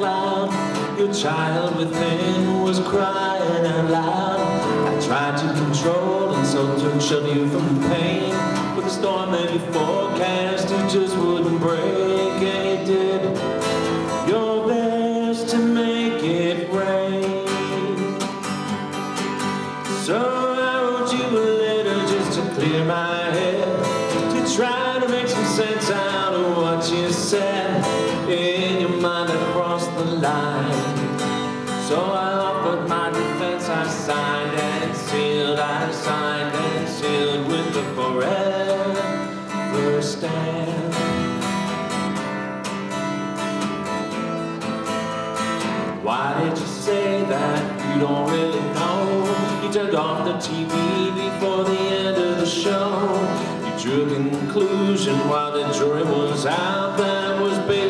cloud. Your child within was crying out loud. I tried to control and so to shield you from pain. But the storm that you forecast, it just wouldn't break, and it did. Your best to make it rain. So I wrote you a letter just to clear my head, to try So I offered my defense, I signed and sealed, I signed and sealed with the forever stand. Why did you say that? You don't really know. You turned off the TV before the end of the show. You drew a conclusion while the jury was out that was based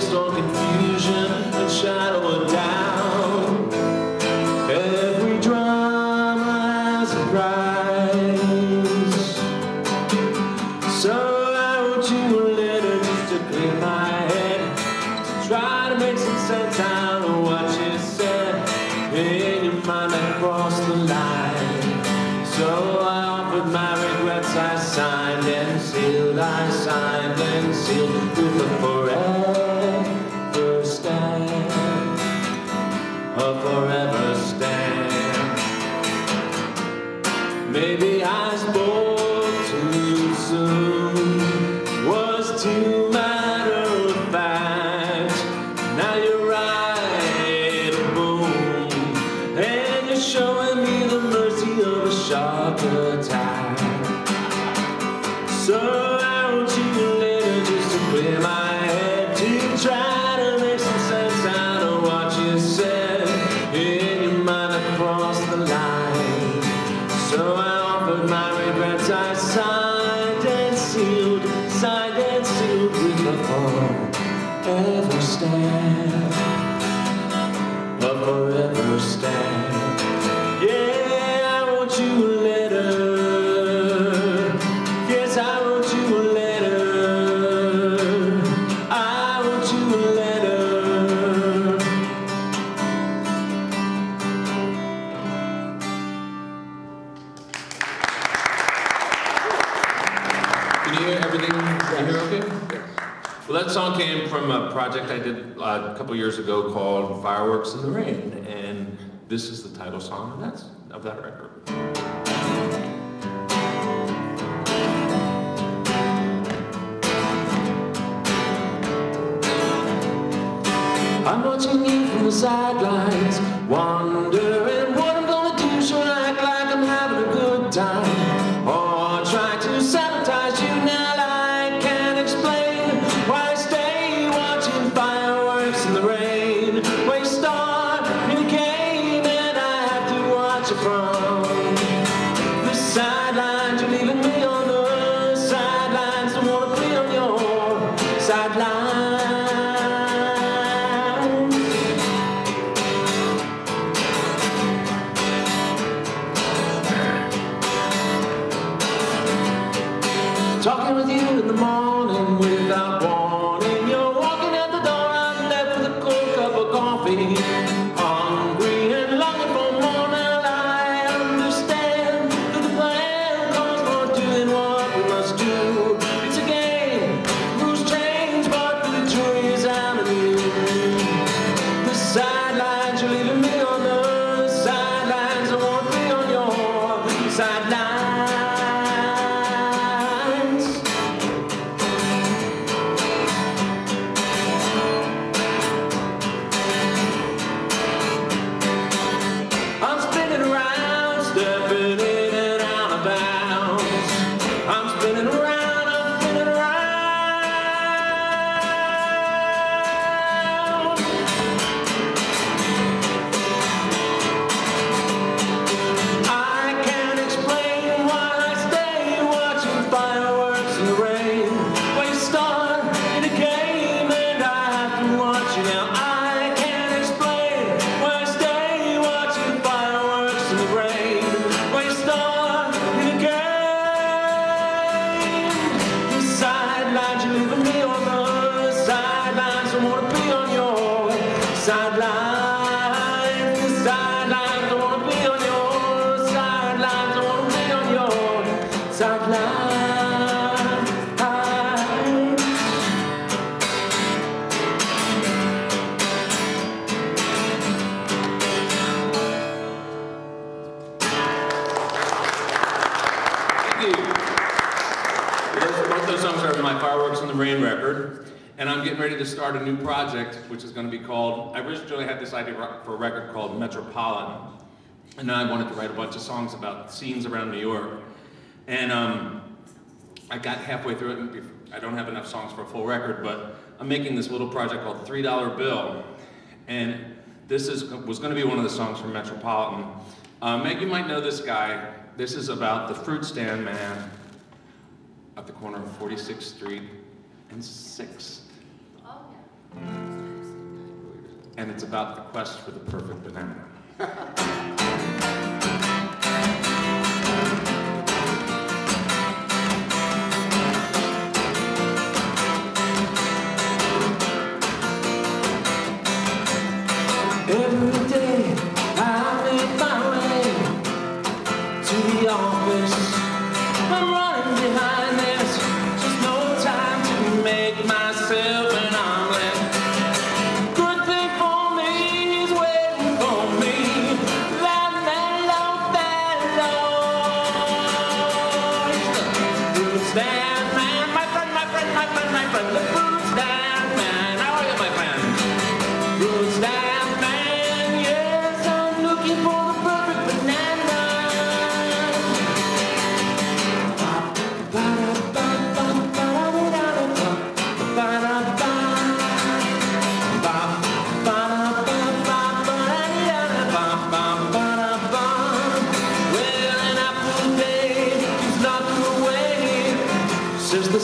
a forever stand, a forever stand. Maybe I spoke too soon, was too matter of fact. Now you're right, boom, and you're showing me the mercy of a shark attack. My regrets, I signed Well, that song came from a project I did uh, a couple years ago called Fireworks in the Rain, and this is the title song of that, of that record. I'm watching you from the sidelines, wondering you in the mall. on the Rain record, and I'm getting ready to start a new project, which is going to be called, I originally had this idea for a record called Metropolitan, and I wanted to write a bunch of songs about scenes around New York. And um, I got halfway through it, and I don't have enough songs for a full record, but I'm making this little project called Three Dollar Bill, and this is was going to be one of the songs from Metropolitan. Uh, Meg, you might know this guy. This is about the fruit stand man at the corner of 46th Street and sixth. Yeah. And it's about the quest for the perfect banana.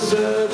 Jesus.